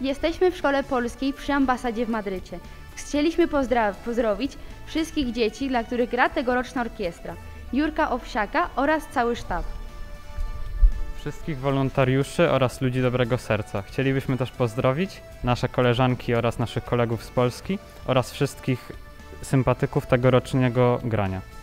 Jesteśmy w Szkole Polskiej przy ambasadzie w Madrycie. Chcieliśmy pozdra- pozdrowić wszystkich dzieci, dla których gra tegoroczna orkiestra. Jurka Owsiaka oraz cały sztab. Wszystkich wolontariuszy oraz ludzi dobrego serca. Chcielibyśmy też pozdrowić nasze koleżanki oraz naszych kolegów z Polski oraz wszystkich sympatyków tegorocznego grania.